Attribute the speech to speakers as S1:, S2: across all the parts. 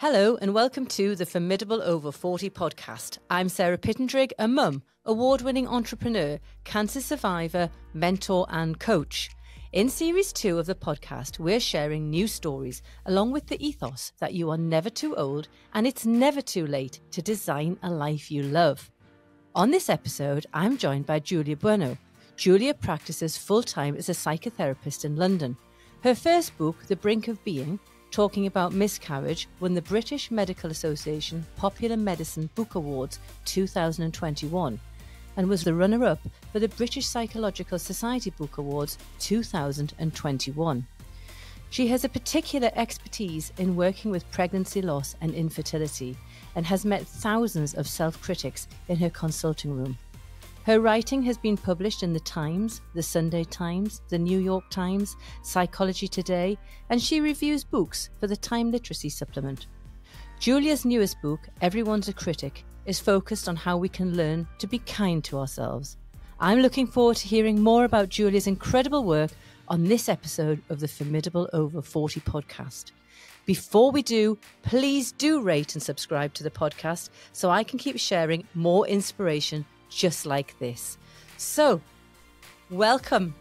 S1: Hello, and welcome to the Formidable Over 40 podcast. I'm Sarah Pittendrigh, a mum, award winning entrepreneur, cancer survivor, mentor, and coach. In series two of the podcast, we're sharing new stories along with the ethos that you are never too old and it's never too late to design a life you love. On this episode, I'm joined by Julia Bueno. Julia practices full time as a psychotherapist in London. Her first book, The Brink of Being, talking about miscarriage won the British Medical Association Popular Medicine Book Awards 2021 and was the runner up for the British Psychological Society Book Awards 2021. She has a particular expertise in working with pregnancy loss and infertility and has met thousands of self critics in her consulting room. Her writing has been published in The Times, The Sunday Times, The New York Times, Psychology Today, and she reviews books for the Time Literary Supplement. Julia's newest book, Everyone's a Critic, is focused on how we can learn to be kind to ourselves. I'm looking forward to hearing more about Julia's incredible work on this episode of the Formidable Over 40 podcast. Before we do, please do rate and subscribe to the podcast so I can keep sharing more inspiration just like this. So, welcome.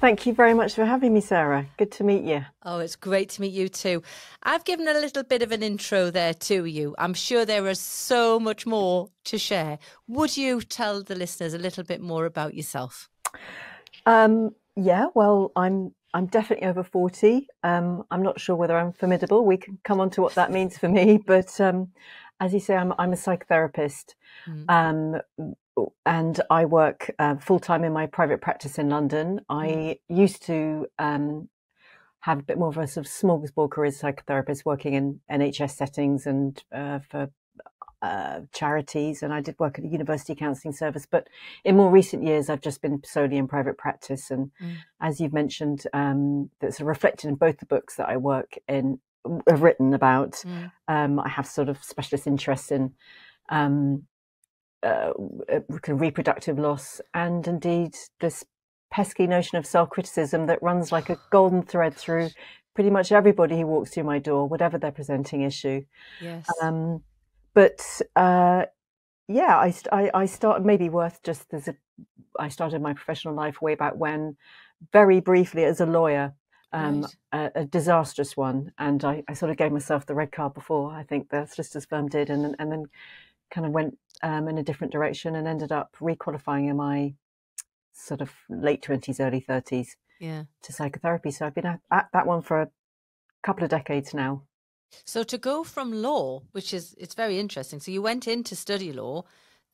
S2: Thank you very much for having me, Sarah. Good to meet you.
S1: Oh, it's great to meet you too. I've given a little bit of an intro there to you. I'm sure there is so much more to share. Would you tell the listeners a little bit more about yourself?
S2: Um, yeah, well, I'm I'm definitely over 40. Um, I'm not sure whether I'm formidable. We can come on to what that means for me. But um, as you say, I'm, I'm a psychotherapist. Mm. Um, and I work uh, full time in my private practice in London. I mm. used to um, have a bit more of a sort of smorgasbord career as psychotherapist, working in NHS settings and uh, for uh, charities, and I did work at a university counselling service. But in more recent years, I've just been solely in private practice. And mm. as you've mentioned, um, that's reflected in both the books that I work in, have written about. Mm. Um, I have sort of specialist interests in um, uh, uh reproductive loss and indeed this pesky notion of self criticism that runs like a golden thread through pretty much everybody who walks through my door, whatever their presenting issue.
S1: Yes.
S2: Um, but uh, yeah, I, I, I started maybe worth just as a I started my professional life way back when, very briefly as a lawyer um, right. a, a, disastrous one. And I, I, sort of gave myself the red card before. I think the solicitors firm did, and and then kind of went um, in a different direction and ended up requalifying in my sort of late twenties, early thirties.
S1: Yeah.
S2: To psychotherapy. So I've been at, at that one for a couple of decades now.
S1: So to go from law, which is it's very interesting. So you went in to study law,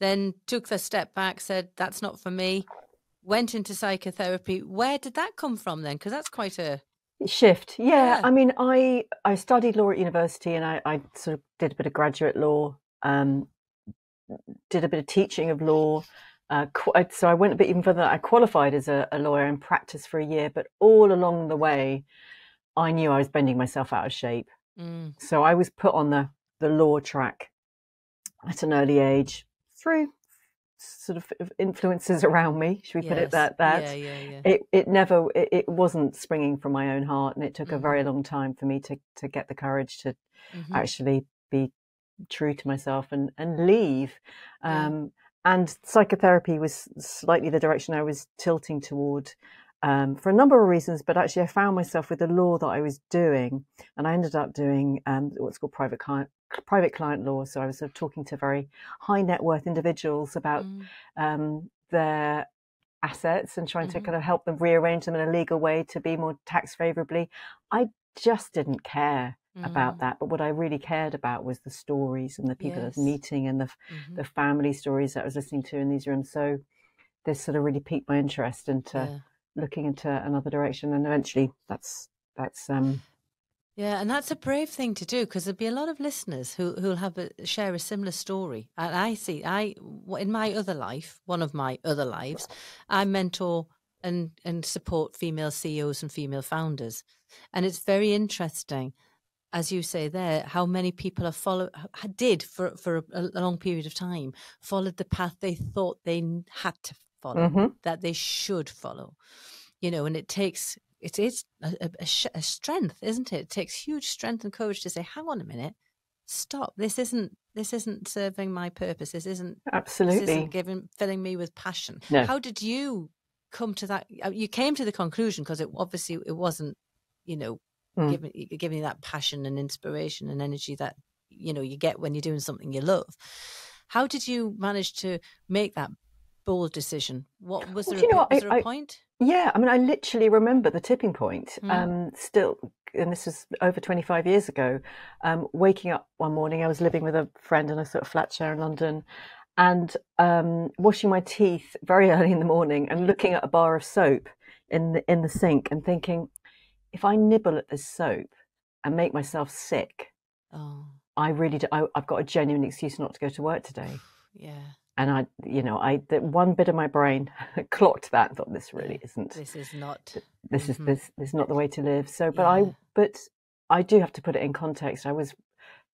S1: then took the step back, said that's not for me, went into psychotherapy. Where did that come from then? Because that's quite a
S2: shift. Yeah. yeah. I mean, I I studied law at university, and I, I sort of did a bit of graduate law, um, did a bit of teaching of law. Uh, so I went a bit even further. I qualified as a, a lawyer and practiced for a year, but all along the way, I knew I was bending myself out of shape. Mm. So I was put on the the law track at an early age through sort of influences around me. Should we yes. put it that that
S1: yeah, yeah, yeah.
S2: it it never it, it, wasn't springing from my own heart, and it took mm-hmm. a very long time for me to to get the courage to mm-hmm. actually be true to myself and and leave. Um, and psychotherapy was slightly the direction I was tilting toward. Um, for a number of reasons, but actually, I found myself with the law that I was doing, and I ended up doing um, what's called private client private client law. So I was sort of talking to very high net worth individuals about mm. um, their assets and trying mm-hmm. to kind of help them rearrange them in a legal way to be more tax favorably. I just didn't care mm. about that. But what I really cared about was the stories and the people yes. I was meeting and the, mm-hmm. the family stories that I was listening to in these rooms. So this sort of really piqued my interest into yeah. looking into another direction. And eventually that's, that's, um,
S1: yeah, and that's a brave thing to do because there'll be a lot of listeners who who'll have a, share a similar story. And I see, I in my other life, one of my other lives, I mentor and and support female CEOs and female founders, and it's very interesting, as you say there, how many people have followed did for for a, a long period of time followed the path they thought they had to follow, mm-hmm. that they should follow, you know, and it takes it is a, a, a, strength, isn't it? It takes huge strength and courage to say, hang on a minute, stop. This isn't this isn't serving my purpose. This isn't
S2: absolutely.
S1: this isn't giving filling me with passion.
S2: No.
S1: how did you come to that? Uh, you came to the conclusion because it obviously it wasn't you know mm. giving giving you that passion and inspiration and energy that you know you get when you're doing something you love. How did you manage to make that bold decision? What was well, there, a, was there a point
S2: yeah i mean i literally remember the tipping point mm. um still and this was over 25 years ago, um, waking up one morning, I was living with a friend in a sort of flat share in London and um, washing my teeth very early in the morning and looking at a bar of soap in the, in the sink and thinking, if I nibble at this soap and make myself sick, oh. I really do, I, I've got a genuine excuse not to go to work today.
S1: Yeah
S2: and I, you know, I the one bit of my brain clocked that and thought this really isn't.
S1: This is not.
S2: This mm-hmm. is this, this is not the way to live. So, but yeah. I, but I do have to put it in context. I was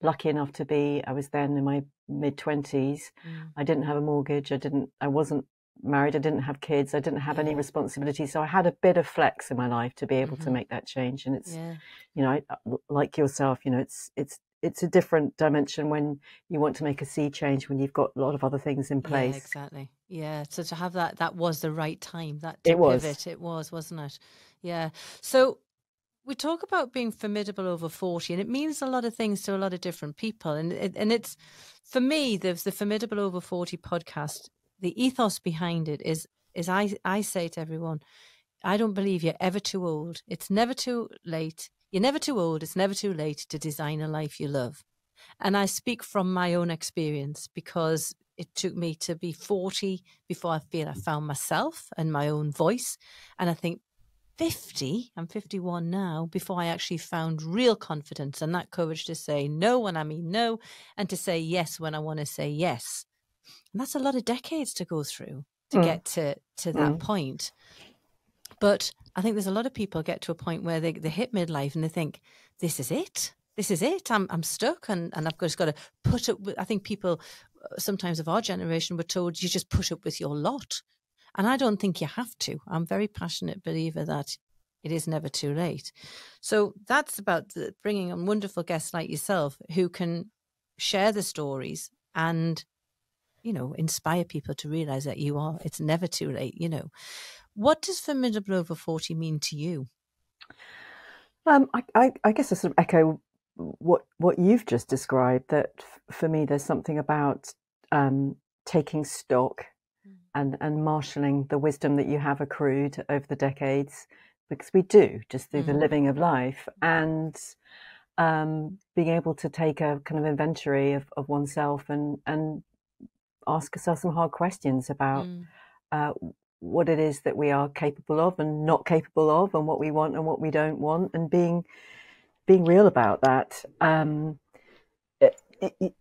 S2: lucky enough to be. I was then in my mid twenties. Mm. I didn't have a mortgage. I didn't. I wasn't married. I didn't have kids. I didn't have yeah. any responsibilities. So I had a bit of flex in my life to be able mm-hmm. to make that change. And it's, yeah. you know, I, like yourself, you know, it's it's it's a different dimension when you want to make a sea change when you've got a lot of other things in place.
S1: Yeah, exactly. Yeah. So to have that, that was the right time. That it was. Pivot, it was, wasn't it? Yeah. So we talk about being formidable over 40 and it means a lot of things to a lot of different people and it, and it's for me the the formidable over 40 podcast the ethos behind it is is I I say to everyone I don't believe you're ever too old it's never too late you're never too old, it's never too late to design a life you love. And I speak from my own experience because it took me to be 40 before I feel I found myself and my own voice. And I think 50, I'm 51 now, before I actually found real confidence and that courage to say no when I mean no and to say yes when I want to say yes. And that's a lot of decades to go through to mm. get to, to that mm. point. But I think there's a lot of people get to a point where they, they hit midlife and they think, this is it. This is it. I'm I'm stuck and, and I've just got to put up with I think people uh, sometimes of our generation were told you just put up with your lot. And I don't think you have to. I'm a very passionate believer that it is never too late. So that's about bringing on wonderful guests like yourself who can share the stories and you know inspire people to realize that you are it's never too late you know what does formidable over 40 mean to you?
S2: Um, I, I, I, guess I sort of echo what what you've just described. That f- for me, there's something about um, taking stock mm. and and marshalling the wisdom that you have accrued over the decades, because we do just through mm. the living of life and um, being able to take a kind of inventory of, of oneself and and ask yourself some hard questions about mm. uh, what it is that we are capable of and not capable of, and what we want and what we don't want, and being being real about that. Um, it, it,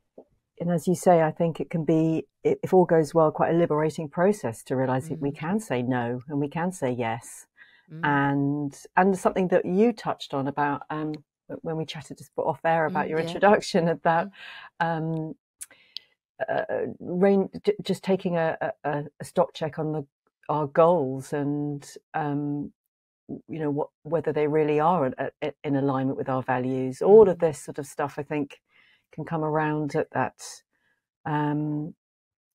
S2: and as you say, I think it can be, if all goes well, quite a liberating process to realize mm. that we mm. can say no and we can say yes, mm. and and something that you touched on about um, when we chatted just off air about mm, your yeah. introduction about mm. um, uh, rain, just taking a, a, a, stock check on the our goals and um, you know what whether they really are in alignment with our values all of mm. this sort of stuff i think can come around at that um,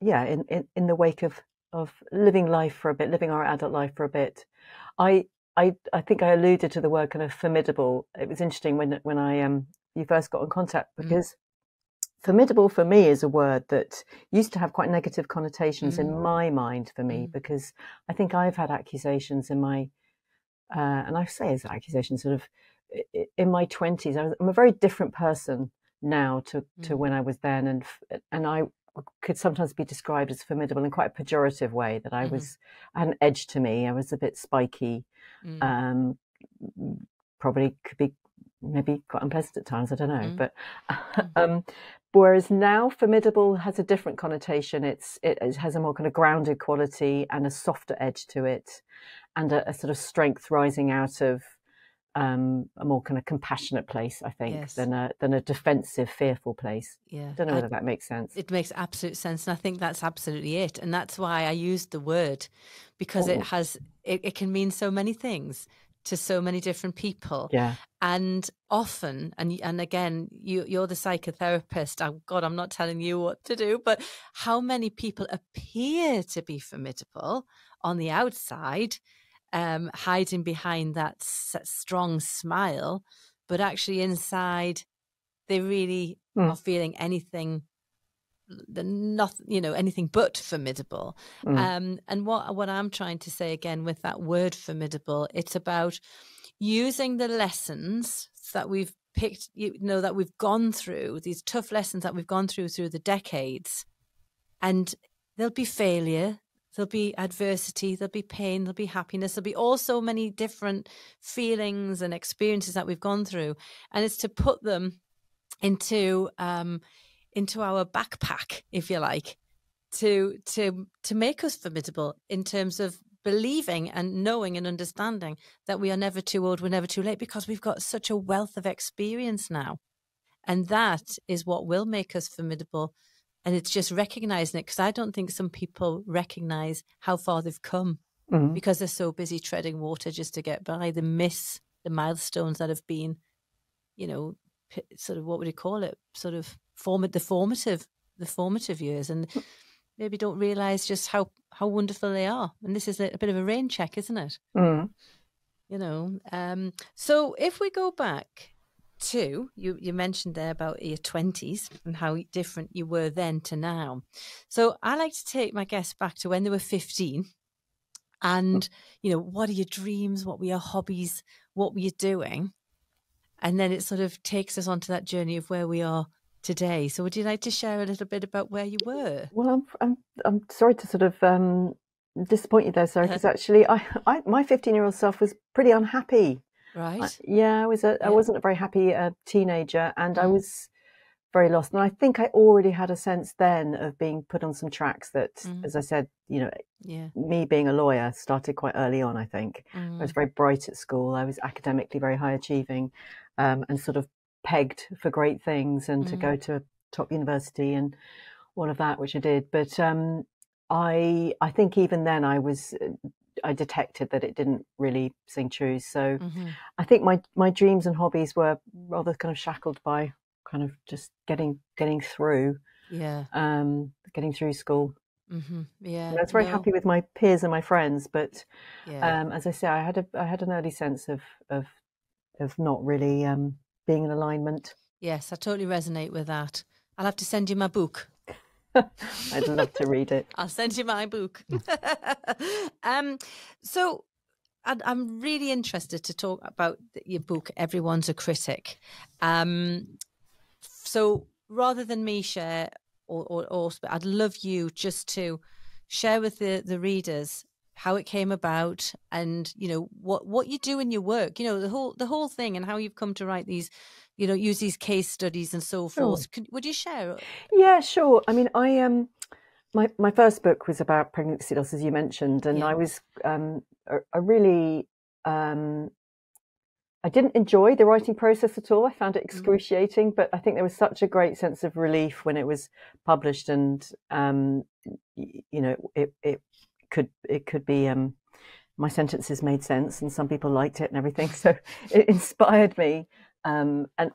S2: yeah in, in in the wake of of living life for a bit living our adult life for a bit i i i think i alluded to the word kind of formidable it was interesting when when i um you first got in contact mm. because formidable for me is a word that used to have quite negative connotations mm. in my mind for me mm. because I think I've had accusations in my, uh, and I say as accusations sort of in my twenties. I'm a very different person now to, mm. to when I was then, and and I could sometimes be described as formidable in quite a pejorative way. That I mm-hmm. was I had an edge to me. I was a bit spiky. Mm. Um, probably could be maybe quite unpleasant at times. I don't know, mm. but mm. um, whereas now formidable has a different connotation. It's it, it, has a more kind of grounded quality and a softer edge to it, and a, a sort of strength rising out of um, a more kind of compassionate place, I think, yes. than a than a defensive, fearful place. Yeah, I don't know whether I, that makes sense.
S1: It makes absolute sense, and I think that's absolutely it. And that's why I used the word because oh. it has it, it can mean so many things to so many different people.
S2: Yeah.
S1: And often, and and again, you you're the psychotherapist. Oh God, I'm not telling you what to do, but how many people appear to be formidable on the outside, um, hiding behind that s- strong smile, but actually inside, they really
S2: Mm.
S1: are feeling anything not you know anything but formidable
S2: Mm.
S1: um and what what i'm trying to say again with that word formidable it's about using the lessons that we've picked you know that we've gone through these tough lessons that we've gone through through the decades and there'll be failure there'll be adversity there'll be pain there'll be happiness there'll be all so many different feelings and experiences that we've gone through and it's to put them into um into our backpack if you like to to to make us formidable in terms of believing and knowing and understanding that we are never too old we're never too late because we've got such a wealth of experience now. And that is what will make us formidable. And it's just recognizing it because i don't think some people recognize how far they've come
S2: Mm.
S1: because they're so busy treading water just to get by. They miss the milestones that have been you know sort of what would you call it? Sort of form the formative the formative years and maybe don't realize just how how wonderful they are. And this is a, a bit of a rain check isn't it?
S2: Mm.
S1: you know um so if we go back to you you mentioned there about your 20s and how different you were then to now. So i like to take my guests back to when they were 15 and you know what are your dreams? What were your hobbies? What were you doing? And then it sort of takes us onto that journey of where we are today so would you like to share a little bit about where you were
S2: Well, I'm, I'm, I'm sorry to sort of um, disappoint you there, Sarah, because actually, I, I, my 15 year old self was pretty unhappy.
S1: right
S2: I, yeah, I was a,
S1: Yeah.
S2: I wasn't a very happy uh, teenager, and I
S1: Mm.
S2: was very lost. And I think I already had a sense then of being put on some tracks that,
S1: Mm.
S2: as I said, you know,
S1: yeah
S2: me being a lawyer started quite early on. I think I was
S1: Mm.
S2: very bright at school. I was academically very high achieving, um, and sort of pegged for great things and to
S1: Mm.
S2: go to a top university and all of that, which I did. But um, I I think even then I was I detected that it didn't really sing true. So
S1: Mhm.
S2: I think my my dreams and hobbies were rather kind of shackled by kind of just getting getting through
S1: yeah
S2: um, getting through school.
S1: hmm yeah
S2: I was very
S1: no,
S2: happy with my peers and my friends, but
S1: yeah
S2: um, as I say, I had a I had an early sense of of of not really um, being in alignment.
S1: Yes, I totally resonate with that. I'll have to send you my book.
S2: I'd love to read it.
S1: I'll send you my book. um, so I'd, I'm really interested to talk about your book, Everyone's a Critic. Um, so rather than me share or, or, or I'd love you just to share with the, the readers how it came about and you know what what you do in your work you know the whole the whole thing and how you've come to write these you know use these case studies and so forth Could, would you share
S2: Yeah, sure. I mean, I um, my my first book was about pregnancy loss, as you mentioned, and
S1: Yeah.
S2: I was um, a, a really um, I didn't enjoy the writing process at all. I found it excruciating, but I think there was such a great sense of relief when it was published, and um, you know, it it could it could be um, my sentences made sense, and some people liked it and everything. So it inspired me. Um, and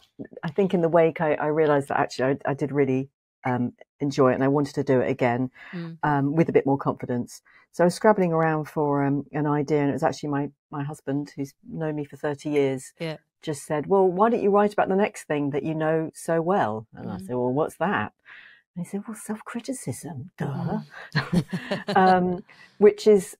S2: I think in the wake, I, I realised that actually I, I did really um, enjoy it, and I wanted to do it again
S1: Mm.
S2: um, with a bit more confidence. So I was scrabbling around for um, an idea, and it was actually my my husband, who's known me for thirty years,
S1: Yeah.
S2: just said, "Well, why don't you write about the next thing that you know so well?" And I
S1: Mm.
S2: said, "Well, what's that?" And he said, "Well, self criticism, duh."
S1: Mm.
S2: um, which has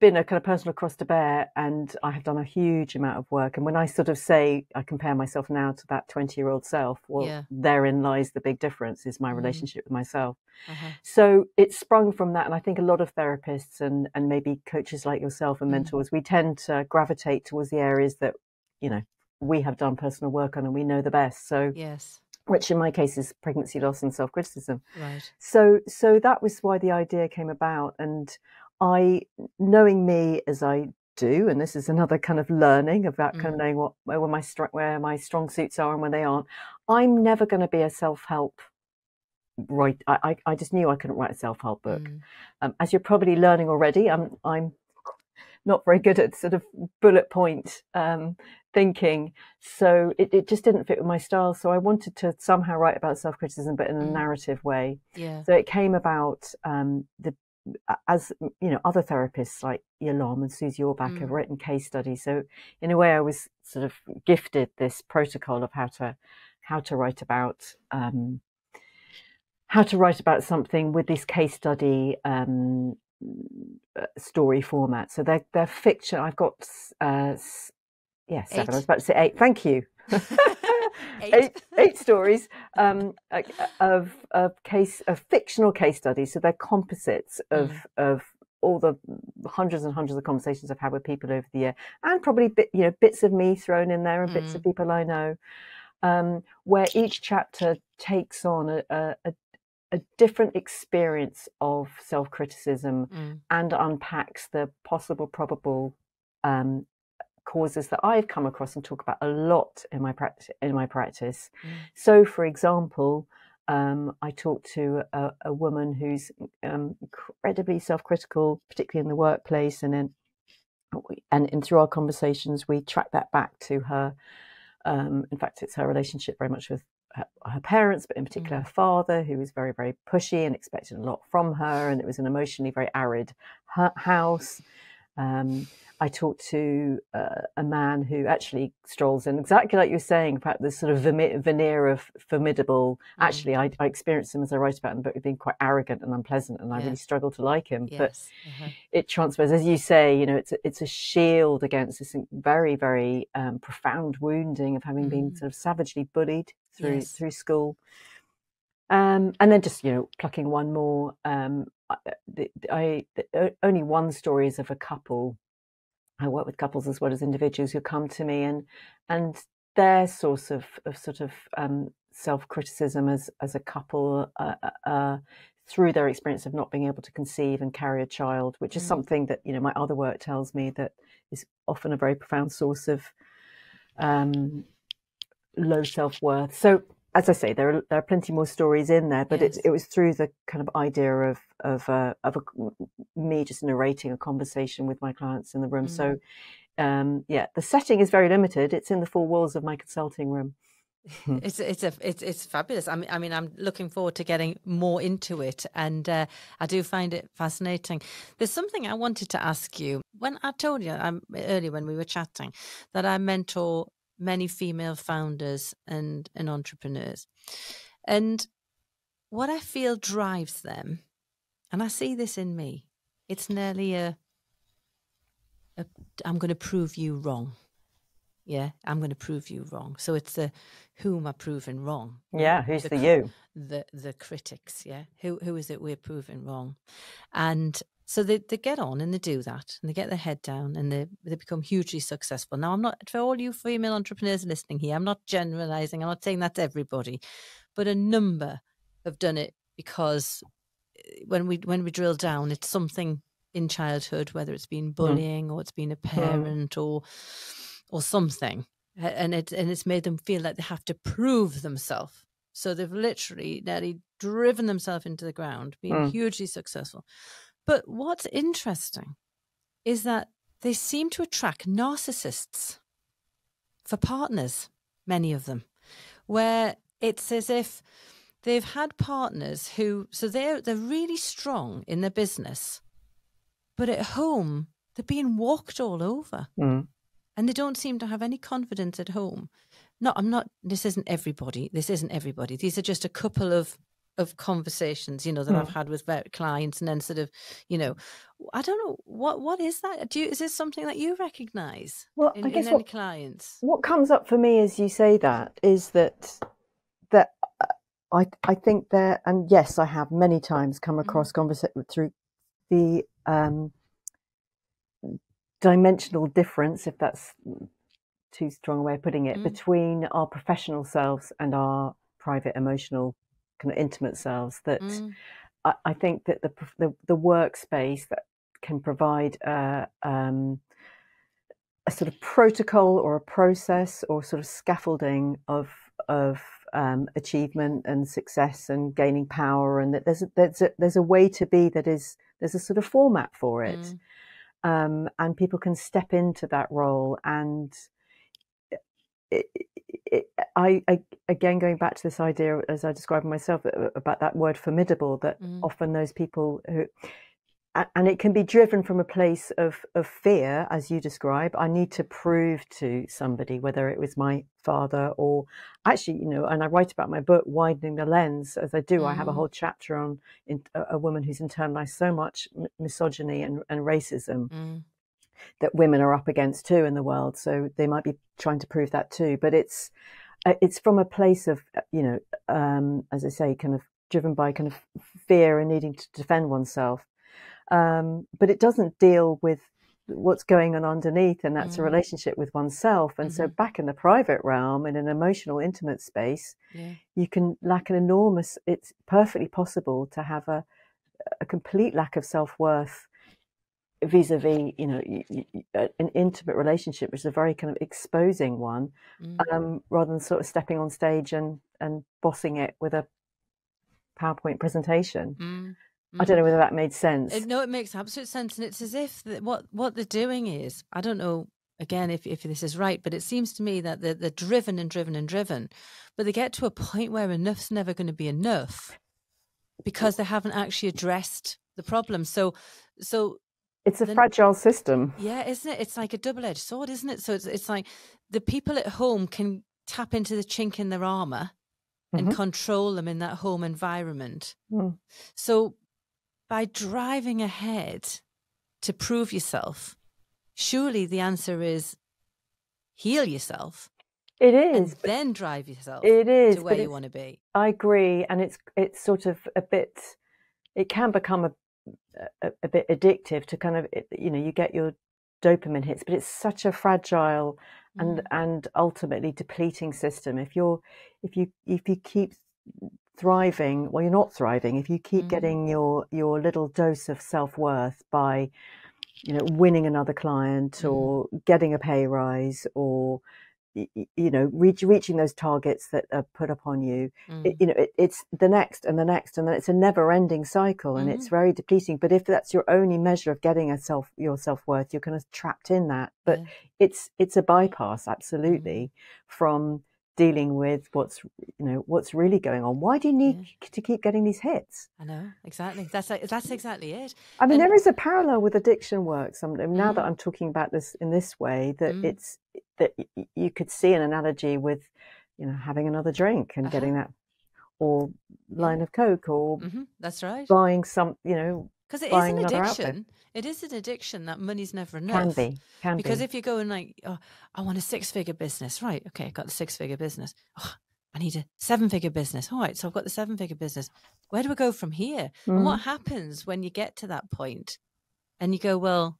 S2: been a kind of personal cross to bear, and I have done a huge amount of work. And when I sort of say I compare myself now to that twenty-year-old self, well,
S1: Yeah.
S2: therein lies the big difference: is my
S1: Mm.
S2: relationship with myself.
S1: Uh-huh.
S2: So it sprung from that, and I think a lot of therapists and and maybe coaches like yourself and
S1: Mm.
S2: mentors, we tend to gravitate towards the areas that you know we have done personal work on and we know the best. So,
S1: Yes.
S2: Which in my case is pregnancy loss and self criticism.
S1: Right.
S2: So so that was why the idea came about, and I, knowing me as I do, and this is another kind of learning about kind of
S1: Mm.
S2: knowing what where my where my strong suits are and where they aren't. I'm never going to be a self help. Right, I, I I just knew I couldn't write a self help book.
S1: Mm.
S2: Um, as you're probably learning already, I'm I'm not very good at sort of bullet point um, thinking. So it, it just didn't fit with my style. So I wanted to somehow write about self criticism, but in a mm. narrative way.
S1: Yeah.
S2: So it came about um, the as you know, other therapists like Yalom and Susie Orbach mm. have written case studies. So in a way, I was sort of gifted this protocol of how to how to write about um, how to write about something with this case study um, uh, story format. So they're they're fiction. I've got uh, yeah seven. I was about to say eight. Thank you. eight. eight. eight stories um, of of case of fictional case studies. So they're composites of mm. of all the hundreds and hundreds of conversations I've had with people over the year, and probably bit, you know bits of me thrown in there and mm. bits of mm. people I know, um, where each chapter takes on a, a, a different experience of self criticism mm. and unpacks the possible, probable um, causes that I've come across and talk about a lot in my practice. In my practice, mm. so for example, um, I talked to a, a woman who's um, incredibly self-critical, particularly in the workplace, and then and, and through our conversations, we track that back to her. Um, in fact, it's her relationship very much with her, her parents, but in particular mm. her father, who was very, very pushy and expected a lot from her. And it was an emotionally very arid house. Um, I talked to uh, a man who actually strolls in exactly like you're saying about this sort of veneer of formidable. Mm. Actually, I, I, experienced him as I write about him, but being quite arrogant and unpleasant, and I really struggle to like him. Yes. But uh-huh. it transfers, as you say, you know, it's a, it's a shield against this very, very um, profound wounding of having mm. been sort of savagely bullied through yes. through school. Um, and then just you know plucking one more. Um, I, I the, only one story is of a couple I work with couples as well as individuals who come to me and and their source of, of sort of um, self criticism as as a couple uh, uh, uh, through their experience of not being able to conceive and carry a child, which is mm. something that you know my other work tells me that is often a very profound source of um, low self worth. So as I say, there are there are plenty more stories in there, but yes. it it was through the kind of idea of of uh, of a, me just narrating a conversation with my clients in the room. Mm. So, um, yeah, the setting is very limited. It's in the four walls of my consulting room.
S1: it's it's a it's it's fabulous. I mean, I mean, I'm looking forward to getting more into it, and uh, I do find it fascinating. There's something I wanted to ask you. When I told you um, earlier when we were chatting that I mentor many female founders and, and entrepreneurs. And what I feel drives them, and I see this in me, it's nearly a, a I'm going to prove you wrong. Yeah, I'm going to prove you wrong. So it's the who am I proving wrong?
S2: Yeah, who's the, the you?
S1: The the critics. Yeah, who who is it we're proving wrong? And so they, they get on and they do that and they get their head down and they, they become hugely successful. Now, I'm not, for all you female entrepreneurs listening here, I'm not generalizing, I'm not saying that's everybody, but a number have done it because eh, when we when we drill down, it's something in childhood, whether it's been hmm. bullying mm. or it's been a hmm. parent mm. or or something, and it and it's made them feel like they have to prove themselves. So they've literally nearly driven themselves into the ground, being mm. hugely successful. But what's interesting is that they seem to attract narcissists for partners, many of them, where it's as if they've had partners who so they're they're really strong in their business, but at home they're being walked all over. Mm. And they don't seem to have any confidence at home. No, I'm not this isn't everybody. This isn't everybody. These are just a couple of of conversations, you know, that mm. I've had with clients, and then sort of, you know, I don't know what what is that. Do you, is this something that you recognise?
S2: Well,
S1: in,
S2: I guess what,
S1: clients.
S2: What comes up for me as you say that is that that uh, I I think there, and yes, I have many times come mm-hmm. across conversation through the um, dimensional difference, if that's too strong a way of putting it, mm. between our professional selves and our private emotional kind of intimate selves that mm. I, I, think that the, the, the workspace that can provide a, um, a sort of protocol or a process or sort of scaffolding of of um, achievement and success and gaining power and that there's a, there's a, there's a way to be that is there's a sort of format for it. Mm. um, and people can step into that role and it, it, I, I, again going back to this idea as I described myself about that word formidable that mm. often those people who and it can be driven from a place of, of fear, as you describe. I need to prove to somebody, whether it was my father or actually, you know, and I write about my book, Widening the Lens, as I do. Mm. I have a mm. whole chapter on in, a, a, woman who's internalized so much misogyny and, and racism mm. That women are up against too in the world. So they might be trying to prove that too. But it's, uh, it's from a place of, uh, you know, um, as I say, kind of driven by kind of fear and needing to defend oneself um, but it doesn't deal with what's going on underneath, and that's mm. a relationship with oneself. And mm-hmm. so, back in the private realm, in an emotional, intimate space, yeah. you can lack an enormous. It's perfectly possible to have a a complete lack of self worth vis-a-vis you know an intimate relationship which is a very kind of exposing one mm. um, rather than sort of stepping on stage and and bossing it with a powerpoint presentation mm. I don't know whether that made sense.
S1: no, it makes absolute sense, and it's as if the, what what they're doing is I don't know again if if this is right, but it seems to me that they're, they're driven and driven and driven, but they get to a point where enough's never going to be enough because they haven't actually addressed the problem. So, so
S2: it's a the, fragile system.
S1: Yeah, isn't it? It's like a double edged sword, isn't it? So it's it's like the people at home can tap into the chink in their armor and mm-hmm. control them in that home environment. Mm. So by driving ahead to prove yourself, surely the answer is heal yourself.
S2: It is.
S1: And then drive yourself
S2: it is,
S1: to where you want to be.
S2: I agree. And it's it's sort of a bit it can become a, a, a bit addictive to kind of you know, you get your dopamine hits, but it's such a fragile and mm. and ultimately depleting system. If you're if you if you keep thriving well you're not thriving if you keep mm. getting your your little dose of self-worth by you know winning another client mm. or getting a pay rise or you know reach, reaching those targets that are put upon you mm. it, you know it, it's the next and the next and then it's a never ending cycle and mm. it's very depleting but if that's your only measure of getting a self your self-worth you're kind of trapped in that but yeah. it's it's a bypass absolutely mm. from dealing with what's you know what's really going on why do you need yeah. to keep getting these hits
S1: i know exactly that's that's exactly it
S2: i mean and, there is a parallel with addiction work some now mm. that i'm talking about this in this way that mm. it's that you could see an analogy with you know having another drink and uh-huh. getting that or line of coke or
S1: mm-hmm. that's right
S2: buying some you know
S1: because it is an addiction. It is an addiction that money's never enough.
S2: Can be. Can
S1: because
S2: be.
S1: if you're going like, oh, I want a six figure business, right? Okay, I got the six figure business. Oh, I need a seven figure business. All right, so I've got the seven figure business. Where do we go from here? Mm. And what mm. happens when you get to that point and you go, well,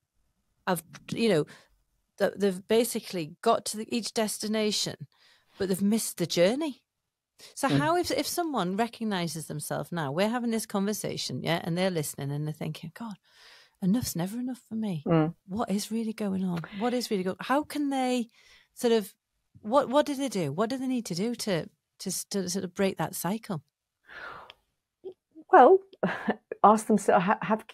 S1: I've, you know, they've basically got to the, each destination, but they've missed the journey. So mm. how if if someone recognizes themselves now, we're having this conversation, yeah, and they're listening and they're thinking, God, enough's never enough for me. Mm. What is really going on? What is really going? How can they sort of what what do they do? What do they need to do to to, to sort of break that cycle?
S2: Well, ask them. Have, have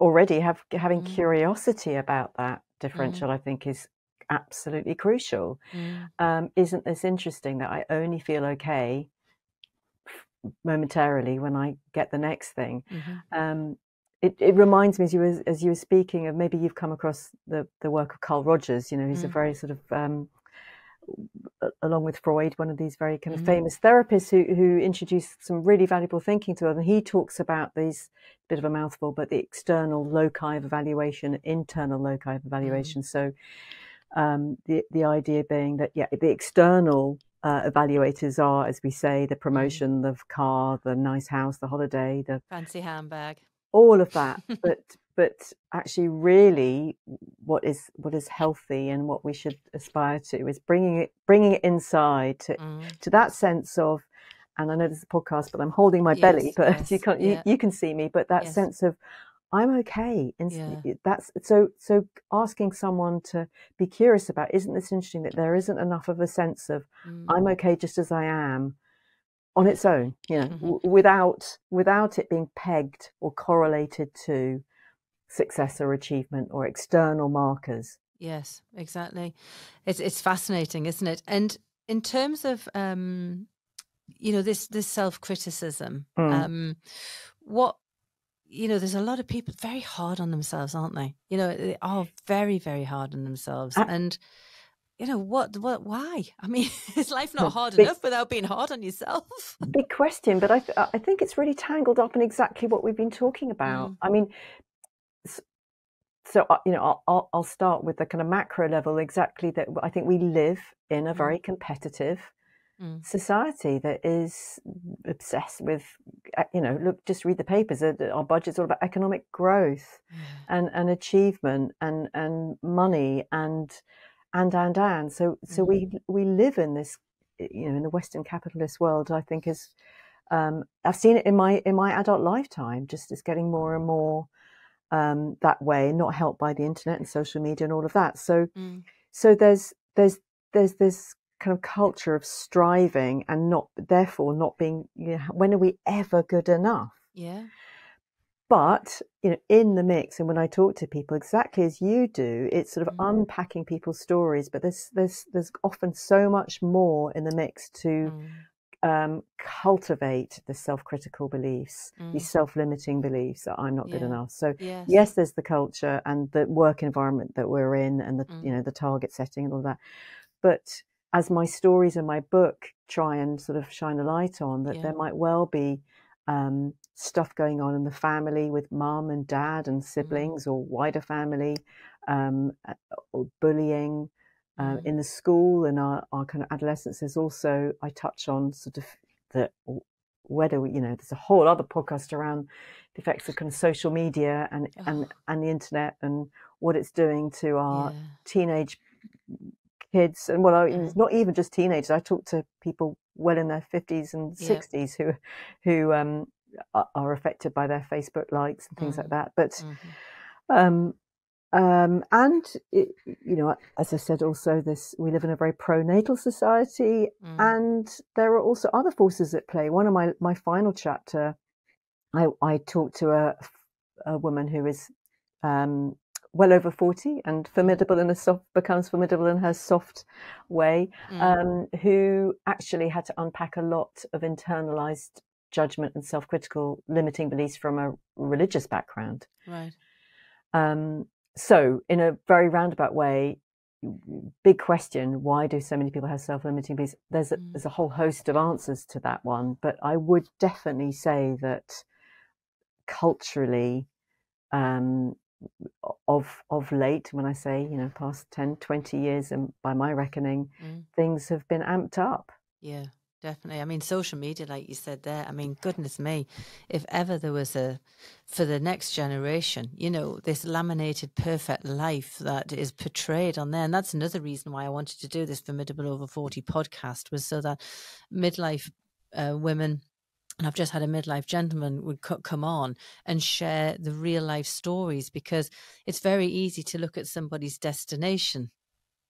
S2: already have having mm. curiosity about that differential. Mm. I think is absolutely crucial. Mm. Um, isn't this interesting that I only feel okay momentarily when I get the next thing? Mm-hmm. Um, it, it reminds me as you were as you were speaking of maybe you've come across the the work of Carl Rogers. You know, he's mm. a very sort of um, along with Freud, one of these very kind of mm. famous therapists who who introduced some really valuable thinking to us. And he talks about these bit of a mouthful, but the external loci of evaluation, internal loci of mm. evaluation. Mm. So um, the the idea being that yeah, the external uh, evaluators are, as we say, the mm-hmm. promotion, the car, the nice house, the holiday, the
S1: fancy handbag,
S2: all of that. but but actually, really, what is what is healthy and what we should aspire to is bringing it bringing it inside to mm. to that sense of. And I know this is a podcast, but I'm holding my yes, belly, but yes, you can't yeah. you, you, can see me. But that yes. sense of I'm okay. And yeah. that's so so asking someone to be curious about isn't this interesting that there isn't enough of a sense of mm. I'm okay just as I am on its own, you know, mm-hmm. w- without without it being pegged or correlated to success or achievement or external markers.
S1: Yes, exactly. It's it's fascinating, isn't it? And in terms of um, you know this this self criticism, mm. um, what you know, there's a lot of people very hard on themselves, aren't they? You know, they are very very hard on themselves, uh, and you know what what why i mean is life not hard big, enough without being hard on yourself
S2: big question but i i think it's really tangled up in exactly what we've been talking about mm. i mean so uh, you know I'll, I'll start with the kind of macro level exactly that i think we live in a mm. very competitive mm. society that is obsessed with uh, you know look just read the papers our budget's all about economic growth mm. and and achievement and and money and and and and so so we mm. we live in this you know in the western capitalist world i think is um, i've seen it in my in my adult lifetime just it's getting more and more um, that way, not helped by the internet and social media and all of that. So, mm. so there's there's there's this kind of culture of striving and not therefore not being. You know, when are we ever good enough?
S1: Yeah.
S2: But you know, in the mix, and when I talk to people, exactly as you do, it's sort of mm. unpacking people's stories. But there's there's there's often so much more in the mix to mm um, cultivate the self-critical beliefs, mm. these self-limiting beliefs that I'm not yeah. good enough. So yes. yes. there's the culture and the work environment that we're in, and the mm. you know the target setting and all that. But as my stories in my book try and sort of shine a light on, that yeah. there might well be um, stuff going on in the family with mum and dad and mm. siblings mm. or wider family, um, or bullying, uh, in the school and our, our kind of adolescence, there's also, I touch on sort of the whether we, you know, there's a whole other podcast around the effects of kind of social media and, oh. and, and the internet and what it's doing to our yeah. teenage kids. And well, it's not even just teenagers. I talk to people well in their 50s and 60s who, who, um, are affected by their Facebook likes and things mm. like that. But, mm-hmm. um, um, and it, you know, as I said, also this we live in a very pronatal society, mm. and there are also other forces at play. One of my my final chapter, I I talked to a a woman who is um, well over 40 and formidable in a soft becomes formidable in her soft way mm. um, who actually had to unpack a lot of internalized judgment and self-critical limiting beliefs from a religious background
S1: right
S2: um, so, in a very roundabout way, big question: Why do so many people have self-limiting beliefs? There's a, mm. there's a whole host of answers to that one, but I would definitely say that culturally, um, of of late, when I say you know past 10, 20 years, and by my reckoning, mm. things have been amped up.
S1: Yeah. Definitely. I mean, social media, like you said there, I mean, goodness me, if ever there was a, for the next generation, you know, this laminated perfect life that is portrayed on there. And that's another reason why I wanted to do this Formidable Over 40 podcast was so that midlife uh, women, and I've just had a midlife gentleman would come on and share the real life stories because it's very easy to look at somebody's destination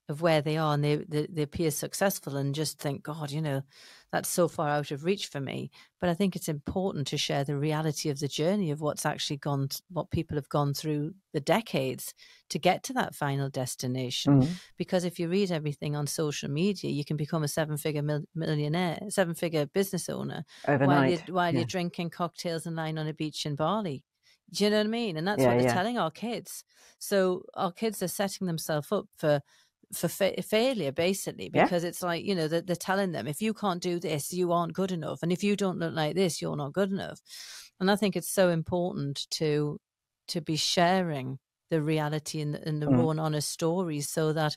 S1: of where they are and they, they, they appear successful and just think, God, you know, that's so far out of reach for me. But I think it's important to share the reality of the journey of what's actually gone, what people have gone through the decades to get to that final destination. Mm-hmm. Because if you read everything on social media, you can become a seven figure mil- millionaire, seven figure business owner
S2: overnight
S1: while, you're, while yeah. you're drinking cocktails and lying on a beach in Bali. Do you know what I mean? And that's yeah, what they're yeah. telling our kids. So our kids are setting themselves up for for fa- failure basically because yeah. it's like you know they're, they're, telling them if you can't do this you aren't good enough and if you don't look like this you're not good enough and i think it's so important to to be sharing the reality and the, and the mm. raw and honest stories so that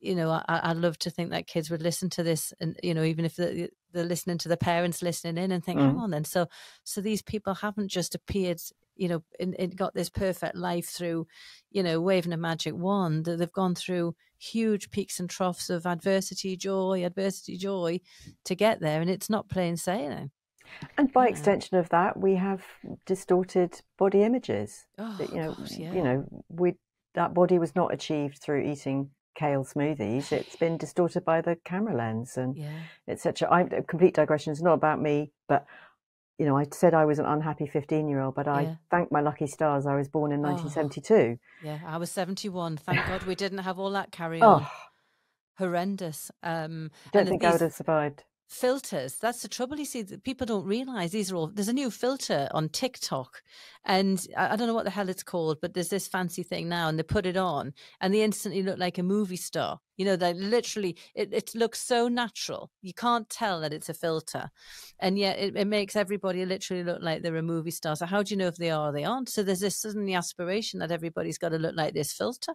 S1: you know I, i'd love to think that kids would listen to this and you know even if they're, they're listening to the parents listening in and think mm. on then so so these people haven't just appeared you know and, and got this perfect life through you know waving a magic wand that they've gone through huge peaks and troughs of adversity, joy, adversity, joy to get there. And it's not plain sailing.
S2: And by yeah. extension of that, we have distorted body images.
S1: Oh,
S2: that, you oh know,
S1: God, yeah.
S2: you know, we that body was not achieved through eating kale smoothies. It's been distorted by the camera lens and
S1: yeah.
S2: etc. I complete digression. It's not about me, but you know, I said I was an unhappy 15 year old, but I
S1: Yeah.
S2: thank my lucky stars I was born in
S1: Oh.
S2: 1972.
S1: Yeah, I was 71. Thank God we didn't have all that carry on.
S2: Oh,
S1: Horrendous. Um,
S2: don't think I would have survived.
S1: Filters, that's the trouble. You see, people don't realize these are all, there's a new filter on TikTok. And I, I don't know what the hell it's called, but there's this fancy thing now, and they put it on, and they instantly look like a movie star. You know, they literally, it, it looks so natural. You can't tell that it's a filter. And yet it, it makes everybody literally look like they're a movie star. So, how do you know if they are or they aren't? So, there's this suddenly aspiration that everybody's got to look like this filter.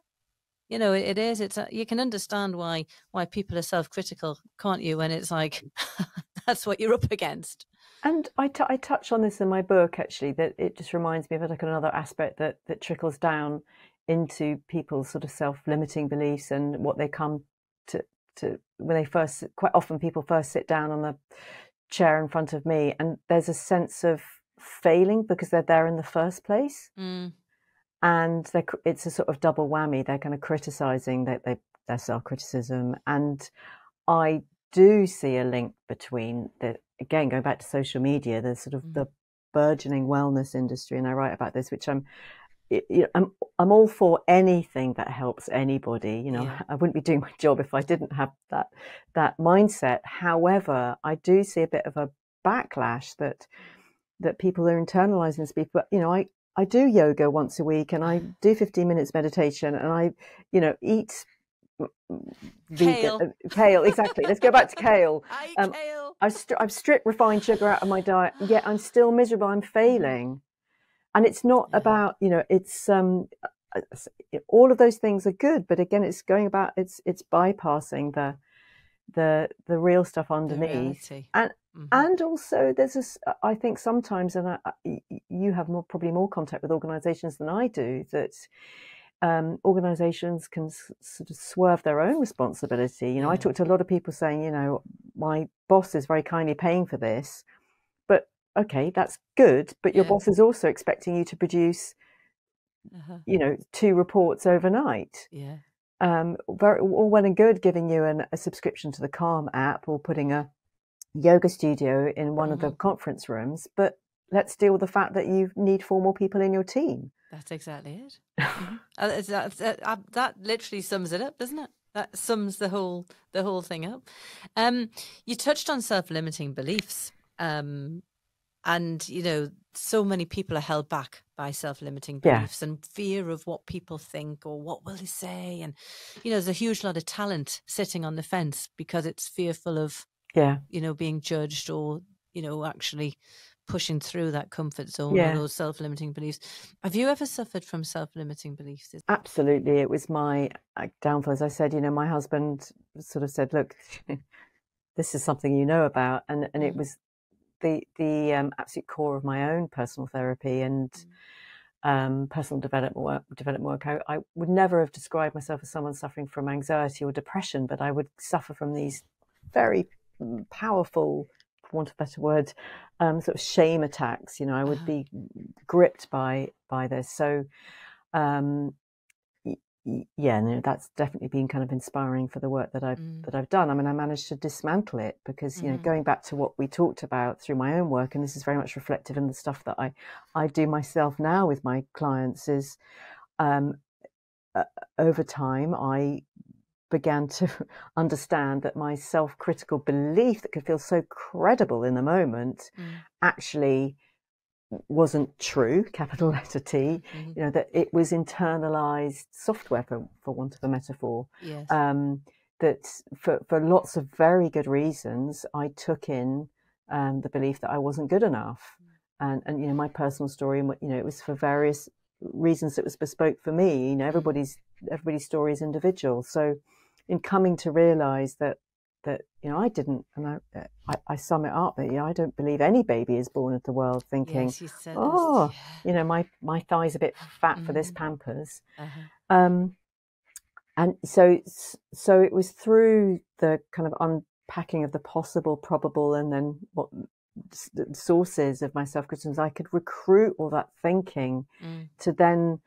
S1: You know, it, is. It's a, you can understand why why people are self critical, can't you? When it's like that's what you're up against.
S2: And I, t- I touch on this in my book actually, that it just reminds me of like another aspect that, that trickles down into people's sort of self limiting beliefs and what they come to, to when they first, quite often people first sit down on the chair in front of me and there's a sense of failing because they're there in the first place.
S1: Mm,
S2: and they're, it's a sort of double whammy. They're kind of criticizing that they, their self criticism, and I do see a link between the again going back to social media, the sort of
S1: Mhm.
S2: the burgeoning wellness industry, and I write about this, which I'm. You know, I'm I'm all for anything that helps anybody. You know,
S1: Yeah.
S2: I wouldn't be doing my job if I didn't have that that mindset. However, I do see a bit of a backlash that that people are internalizing this. But you know, I I do yoga once a week, and I do 15 minutes meditation, and I, you know, eat mm,
S1: Kale.
S2: uh, kale. Exactly. Let's go back to kale.
S1: I
S2: Um,
S1: kale.
S2: I've, I've stripped refined sugar out of my diet, yet I'm still miserable. I'm failing, and it's not
S1: Yeah.
S2: about you know. It's um, uh, all of those things are good, but again, it's going about it's it's bypassing the the the real stuff underneath.
S1: reality.
S2: and-
S1: Mhm.
S2: And also, there's this. I think sometimes, and I, I- you have more probably more contact with organisations than I do. That um, organisations can s- sort of swerve their own responsibility. You know, I
S1: Yeah.
S2: talk to a lot of people saying, you know, my boss is very kindly paying for this, but okay, that's good. But your
S1: Yeah.
S2: boss is also expecting you to produce,
S1: Uh-huh.
S2: you know, two reports overnight.
S1: Yeah.
S2: Um, very all well and good giving you an, a subscription to the Calm app or putting a yoga studio in one of the conference rooms, but let's deal with the fact that you need four more people in your team.
S1: That's exactly it. Mhm. Uh, that, uh, that literally sums it up, doesn't it? That sums the whole the whole thing up. Um, you touched on self-limiting beliefs, um, and you know, so many people are held back by self-limiting
S2: Yeah.
S1: beliefs and fear of what people think or what will they say, and you know, there's a huge lot of talent sitting on the fence because it's fearful of
S2: Yeah.
S1: you know being judged or you know actually pushing through that comfort zone
S2: Yeah.
S1: or those self-limiting beliefs have you ever suffered from self-limiting beliefs
S2: Absolutely. It was my uh, downfall. As I said, you know, my husband sort of said, look, this is something you know about. And, and it
S1: Mhm.
S2: was the, the um, absolute core of my own personal therapy and um, personal development work. Development work. I, I would never have described myself as someone suffering from anxiety or depression, but I would suffer from these very mm, powerful, for want of a better word, um, sort of shame attacks. You know, I would
S1: Uh-huh.
S2: be gripped by by this. So, um, yeah, no, that's definitely been kind of inspiring for the work that I've
S1: Mm.
S2: that I've done. I mean, I managed to dismantle it because you know,
S1: Mhm.
S2: going back to what we talked about through my own work, and this is very much reflective in the stuff that I I do myself now with my clients is. Um, uh, over time, I began to understand that my self critical belief that could feel so credible in the moment
S1: Mm.
S2: actually wasn't true, capital letter T,
S1: Mhm.
S2: you know, that it was internalized software, for, for want of a metaphor.
S1: yes
S2: Um, that for, for lots of very good reasons, I took in um, the belief that I wasn't good enough. And, and, you know, my personal story, and you know, it was for various reasons that was bespoke for me. You know, everybody's, everybody's story is individual. So in coming to realize that, that, you know, I didn't, and I, I, I sum it up that, you know, I don't believe any baby is born into the world thinking,
S1: yes
S2: "Oh,
S1: this.
S2: you know, my, my thigh's a bit fat for this
S1: Mhm.
S2: Pampers.
S1: Uh-huh.
S2: Um, and so, so it was through the kind of unpacking of the possible, probable, and then what sources of my self criticism, I could recruit all that thinking
S1: Mm.
S2: to then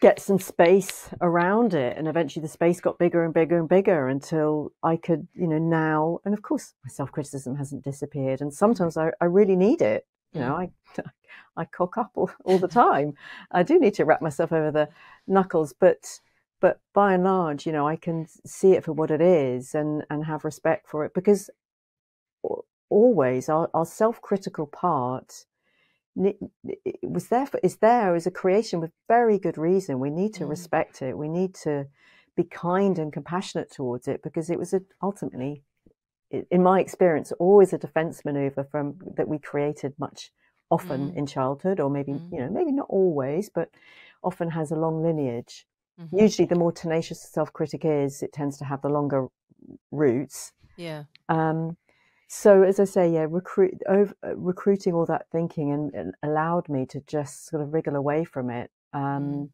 S2: get some space around it. And eventually the space got bigger and bigger and bigger until I could, you know, now, and of course my self criticism hasn't disappeared. And sometimes I, I really need it. You know, mm. I I cock up all, all the time. I do need to rap myself over the knuckles, but but by and large, you know, I can see it for what it is and and have respect for it because always our, our self-critical part it was there for, is there as a creation with very good reason. We need to mm. respect it. We need to be kind and compassionate towards it because it was a, ultimately, in my experience, always a defense maneuver from that we created much often mm. in childhood, or maybe mm. you know maybe not always, but often has a long lineage. Mm-hmm. Usually, the more tenacious the self-critic is, it tends to have the longer roots.
S1: Yeah.
S2: Um, so as I say, yeah, recruit over, uh, recruiting all that thinking and, and, allowed me to just sort of wriggle away from it. Um, mm.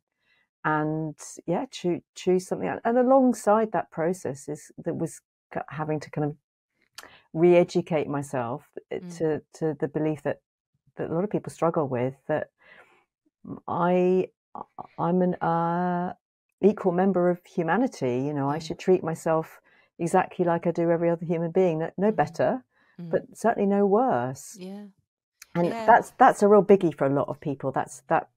S2: And yeah, choose, choose something. And alongside that process is that was having to kind of re-educate myself uh, mm. to to the belief that that a lot of people struggle with that I I'm an uh, equal member of humanity. You know, I mm. should treat myself exactly like I do every other human being. No, no mm-hmm. better, mm. but certainly no worse.
S1: Yeah.
S2: And yeah. that's that's a real biggie for a lot of people. That's that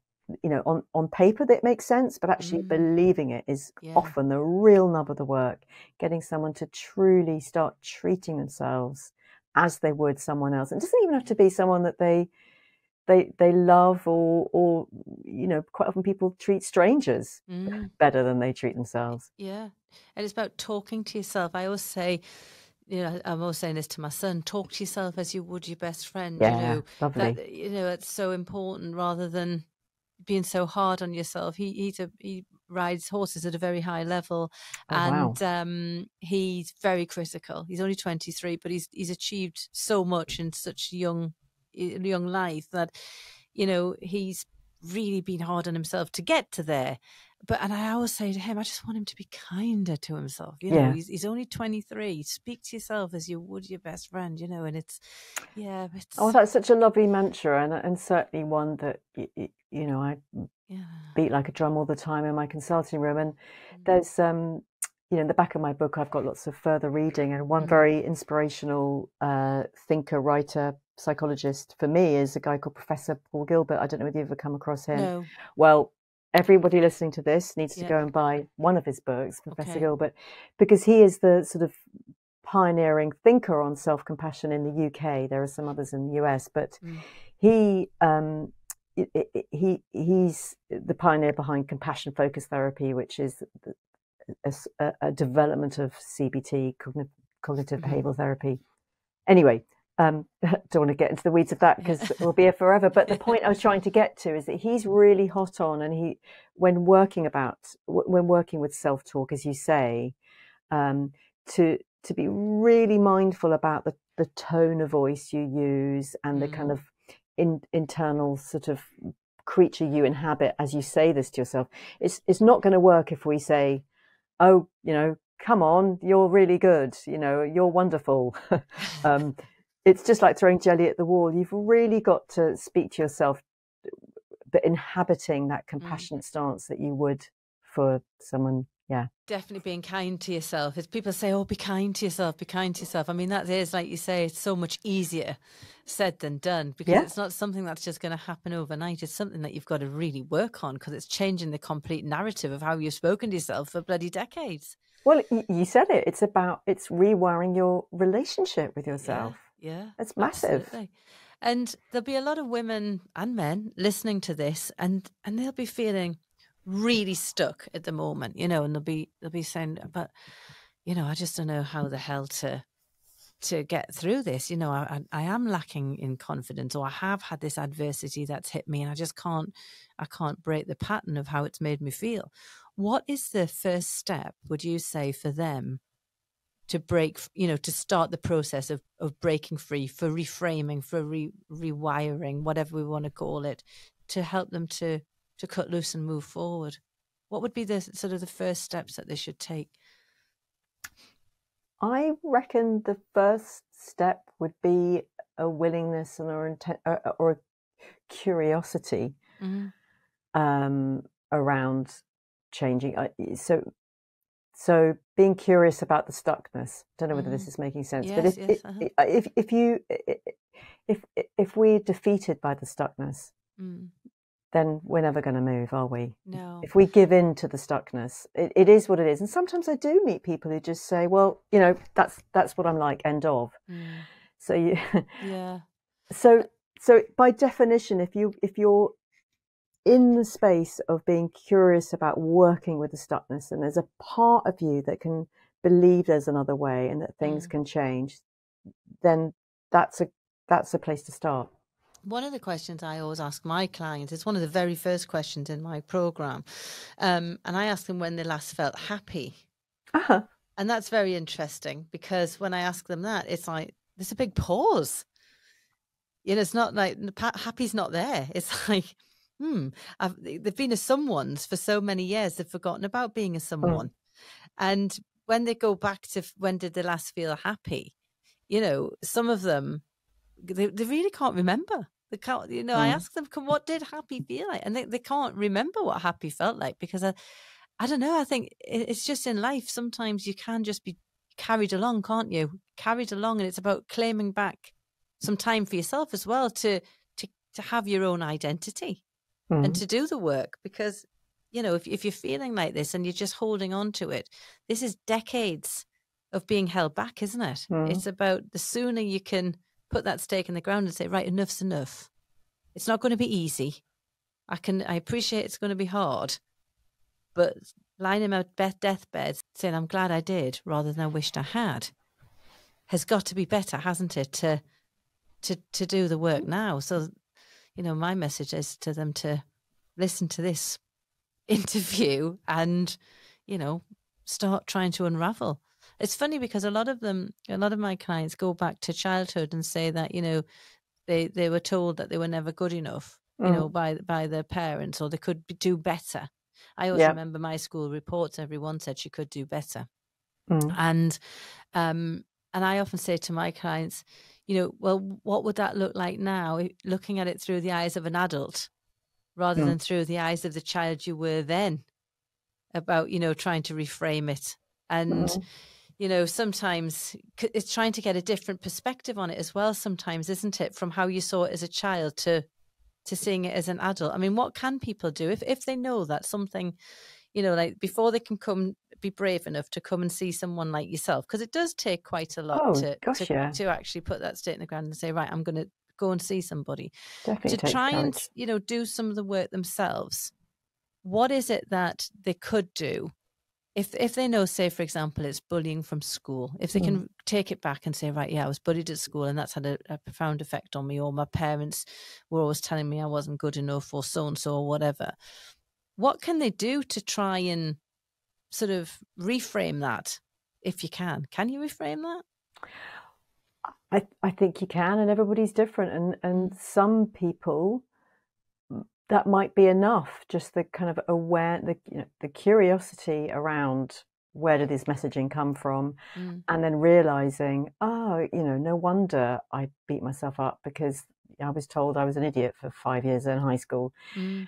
S2: you know on on paper that makes sense, but actually mm. believing it is yeah. often the real nub of the work. Getting someone to truly start treating themselves as they would someone else. It doesn't even have to be someone that they they they love or or you know quite often people treat strangers mm. better than they treat themselves
S1: yeah and it's about talking to yourself i always say you know i'm always saying this to my son talk to yourself as you would your best friend
S2: yeah,
S1: you know
S2: lovely.
S1: That, you know it's so important rather than being so hard on yourself he he's a he rides horses at a very high level
S2: oh,
S1: and
S2: wow.
S1: um, he's very critical he's only 23 but he's he's achieved so much in such young young life that you know he's really been hard on himself to get to there but and I always say to him, I just want him to be kinder to himself. You know,
S2: yeah.
S1: he's, he's only twenty three. Speak to yourself as you would your best friend. You know, and it's yeah. It's,
S2: oh, that's such a lovely mantra, and and certainly one that you, you know I yeah. beat like a drum all the time in my consulting room. And mm-hmm. there's um you know in the back of my book I've got lots of further reading, and one mm-hmm. very inspirational uh, thinker writer psychologist for me is a guy called Professor Paul Gilbert. I don't know whether you've ever come across him.
S1: No.
S2: Well, everybody listening to this needs to go and buy one of his books, Professor okay. Gilbert, because he is the sort of pioneering thinker on self compassion in the UK. There are some others in the US, but mm. he um, he he's the pioneer behind compassion focused therapy, which is a, a, development of CBT, cognitive, cognitive mm-hmm. behavioral therapy. Anyway, um, don't want to get into the weeds of that because we'll be here forever. But the point I was trying to get to is that he's really hot on, and he, when working about, when working with self talk, as you say, um, to to be really mindful about the the tone of voice you use and the kind mm. of in, internal sort of creature you inhabit as you say this to yourself. It's it's not going to work if we say, "Oh, you know, come on, you're really good. You know, you're wonderful." um, it's just like throwing jelly at the wall. You've really got to speak to yourself, but inhabiting that mm. compassionate mm. stance that you would for someone. Yeah.
S1: Definitely being kind to yourself. As people say, oh, be kind to yourself, be kind to yourself. I mean, that is, like you say, it's so much easier said than done because yeah. it's not something that's just going to happen overnight. It's something that you've got to really work on because it's changing the complete narrative of how you've spoken to yourself for bloody decades.
S2: Well, you said it. It's about, it's rewiring your relationship with yourself.
S1: Yeah. Yeah.
S2: It's massive.
S1: Absolutely. And there'll be a lot of women and men listening to this and and they'll be feeling really stuck at the moment, you know, and they'll be they'll be saying, But you know, I just don't know how the hell to to get through this. You know, I, I am lacking in confidence, or I have had this adversity that's hit me, and I just can't, I can't break the pattern of how it's made me feel. What is the first step? Would you say for them to break, you know, to start the process of, of breaking free, for reframing, for re, rewiring, whatever we want to call it, to help them to to cut loose and move forward? What would be the sort of the first steps that they should take?
S2: I reckon the first step would be a willingness and or, intent, or, or a curiosity mm-hmm. um, around changing. So so being curious about the stuckness. I don't know whether mm. this is making sense,
S1: yes,
S2: but if,
S1: yes, uh-huh.
S2: if if you if if we're defeated by the stuckness, mm. then we're never going to move, are we?
S1: No.
S2: If we give in to the stuckness, it, it is what it is. And sometimes I do meet people who just say, "Well, you know, that's that's what I'm like." End of. Mm. So you,
S1: yeah.
S2: So so by definition, if you if you're in the space of being curious about working with the stuckness and there's a part of you that can believe there's another way and that things mm. can change then that's a that's a place to start
S1: one of the questions I always ask my clients, it's one of the very first questions in my program. Um, and I ask them when they last felt happy.
S2: Uh-huh.
S1: And that's very interesting because when I ask them that, it's like there's a big pause. You know, it's not like happy's not there. It's like, hmm, I've, they've been a someone's for so many years, they've forgotten about being a mm. someone. Mm. And when they go back to when did they last feel happy, you know, some of them, they, they really can't remember. They can't, you know, mm. I ask them, what did happy feel like? And they, they can't remember what happy felt like because I, I don't know. I think it's just in life. Sometimes you can just be carried along, can't you? Carried along. And it's about claiming back some time for yourself as well to, to, to have your own identity mm. and to do the work because you know if, if you're feeling like this and you're just holding on to it this is decades of being held back isn't it? Mm. it's about the sooner you can put that stake in the ground and say right enough's enough. It's not going to be easy. I can i appreciate it's going to be hard but lying in my deathbed saying i'm glad i did rather than i wished i had has got to be better hasn't it to to to do the work now? So you know, my message is to them to listen to this interview and, you know, start trying to unravel. It's funny because a lot of them, a lot of my clients go back to childhood and say that, you know, they, they were told that they were never good enough, you mm. know, by by their parents or they could be, do better. I always yeah. remember my school reports, everyone said she could do better. Mm. And um and I often say to my clients, you know, well, what would that look like now, looking at it through the eyes of an adult rather mm. than through the eyes of the child you were then? About, you know, trying to reframe it. And, mm. you know, sometimes it's trying to get a different perspective on it as well, sometimes, isn't it? From how you saw it as a child to to seeing it as an adult. I mean, what can people do if, if they know that something, you know, like before they can come be brave enough to come and see someone like yourself because it does take quite a lot
S2: oh,
S1: to
S2: gosh,
S1: to,
S2: yeah.
S1: to actually put that stake in the ground and say, right, I'm going to go and see somebody.
S2: Definitely
S1: to try and you know do some of the work themselves. What is it that they could do if if they know, say, for example, it's bullying from school, if they can mm. take it back and say, right, yeah, I was bullied at school and that's had a, a, profound effect on me, or my parents were always telling me I wasn't good enough, or so and so, or whatever. What can they do to try and sort of reframe that if you can. Can you reframe that?
S2: I, I think you can, and everybody's different. And, and some people, mm, that might be enough. Just the kind of aware, the, you know, the curiosity around where did this messaging come from, mm. and then realizing, oh, you know, no wonder I beat myself up because I was told I was an idiot for five years in high school. Mm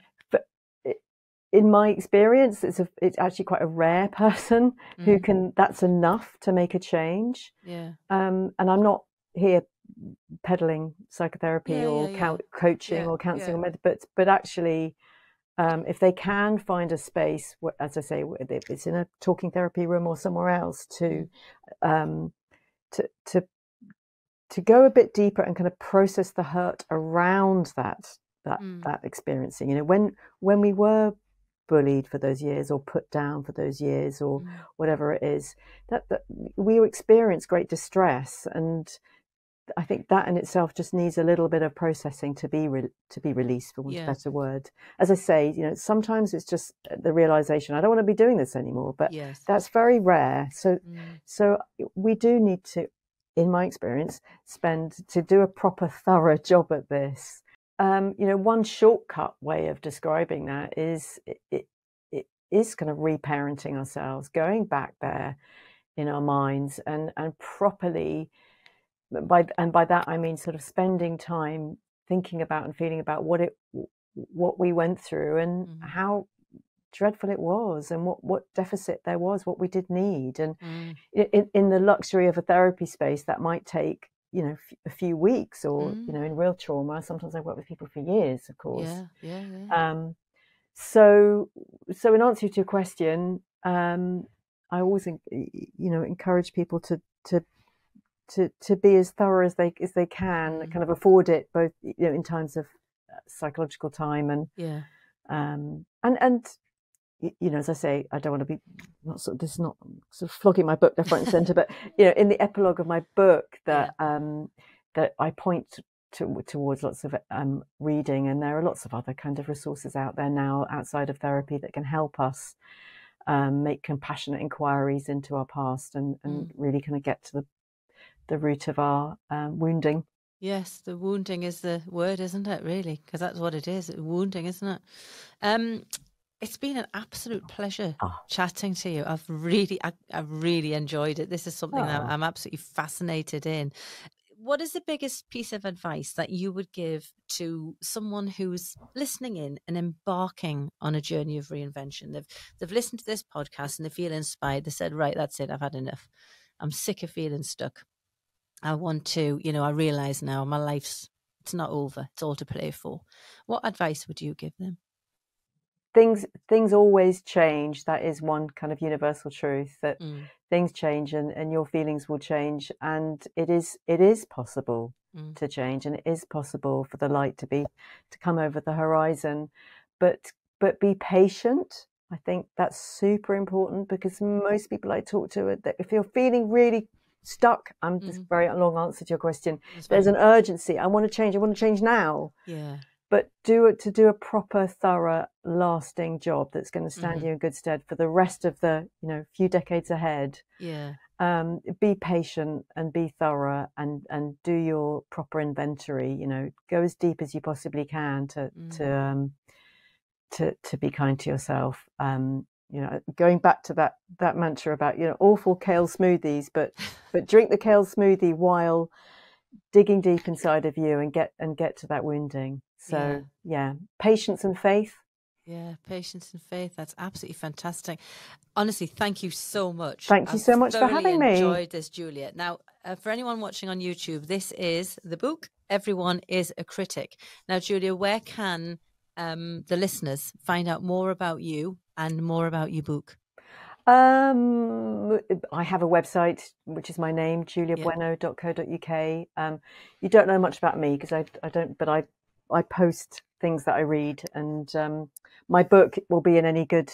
S2: in my experience, it's a, it's actually quite a rare person mm. who can. That's enough to make a change.
S1: Yeah.
S2: Um, and I'm not here peddling psychotherapy yeah, or yeah, yeah. coaching or counselling or med, but but actually, um, if they can find a space, as I say, if it's in a talking therapy room or somewhere else, to mm. um, to to to go a bit deeper and kind of process the hurt around that that mm. that experiencing. You know, when when we were bullied for those years or put down for those years or mm. whatever it is that, that we experience great distress and I think that in itself just needs a little bit of processing to be re- to be released, for want yeah. of a better word. As I say, you know, sometimes it's just the realization I don't want to be doing this anymore, but
S1: yes.
S2: that's very rare. So, mm. so we do need to, in my experience, spend to do a proper, thorough job at this um, you know, one shortcut way of describing that is it, it, it is kind of reparenting ourselves, going back there in our minds and and properly by and by that I mean sort of spending time thinking about and feeling about what it what we went through and mm-hmm. how dreadful it was and what, what deficit there was, what we did need. And mm. in, in the luxury of a therapy space, that might take, you know, a few weeks or, mm. you know, in real trauma. Sometimes I work with people for years, of course.
S1: Yeah, yeah, yeah.
S2: Um, so, so in answer to your question, um, I always, you know, encourage people to, to, to, to be as thorough as they, as they can, mm. kind of afford it both, you know, in times of uh, psychological time and,
S1: yeah.
S2: Um, and, and, you know, as I say, I don't want to be not sort of, this is not sort of flogging my book left, front, and centre, but you know, in the epilogue of my book, that yeah. um, that I point to, towards lots of um, reading, and there are lots of other kind of resources out there now outside of therapy that can help us um, make compassionate inquiries into our past and, and mm. really kind of get to the the root of our um, wounding.
S1: Yes, the wounding is the word, isn't it? Really, because that's what it is. Wounding, isn't it? Um, it's been an absolute oh. pleasure oh. chatting to you. I've really, I, have really enjoyed it. This is something oh. that I'm absolutely fascinated in. What is the biggest piece of advice that you would give to someone who's listening in and embarking on a journey of reinvention? They've they've listened to this podcast and they feel inspired. They said, "Right, that's it. I've had enough. I'm sick of feeling stuck. I want to, you know, I realize now my life's it's not over. It's all to play for." What advice would you give them?
S2: Things things always change. That is one kind of universal truth that mm. things change and, and your feelings will change and it is it is possible mm. to change and it is possible for the light to be to come over the horizon. But but be patient. I think that's super important because most people i talk to if you're feeling really stuck i'm mm. just very long answer to your question. That's there's an urgency. I want to change i want to change now.
S1: Yeah
S2: but do it to do a proper, thorough, lasting job that's going to stand mm-hmm. you in good stead for the rest of the you know few decades ahead.
S1: Yeah.
S2: Um, be patient and be thorough and and do your proper inventory. You know, go as deep as you possibly can to mm-hmm. to um, to to be kind to yourself. Um, you know, going back to that that mantra about you know awful kale smoothies, but but drink the kale smoothie while digging deep inside of you and get and get to that wounding. So yeah. yeah, patience and faith.
S1: Yeah, patience and faith. That's absolutely fantastic. Honestly, thank you so much.
S2: Thank you I've so much for having me.
S1: Enjoyed this, Julia. Now, uh, for anyone watching on YouTube, this is the book. Everyone is a critic. Now, Julia, where can um, the listeners find out more about you and more about your book?
S2: Um, I have a website, which is my name, juliabueno.co.uk. Um, you don't know much about me because I, I don't, but I I post things that I read, and um, my book will be in any good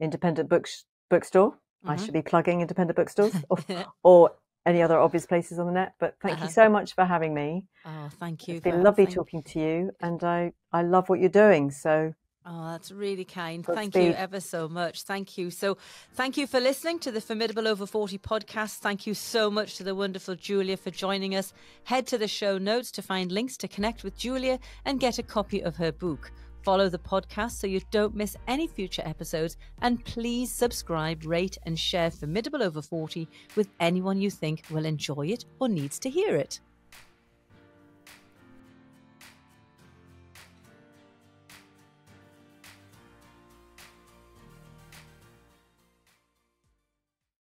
S2: independent books bookstore. Mm-hmm. I should be plugging independent bookstores or, or, any other obvious places on the net. But thank uh-huh. you so much for having me.
S1: Oh, thank you.
S2: It's been lovely talking to you, and I I love what you're doing. So
S1: Oh, that's really kind. thank you ever so much. Thank you. So, thank you for listening to the Formidable Over 40 podcast. Thank you so much to the wonderful Julia for joining us. Head to the show notes to find links to connect with Julia and get a copy of her book. Follow the podcast so you don't miss any future episodes. And please subscribe, rate, and share Formidable Over 40 with anyone you think will enjoy it or needs to hear it.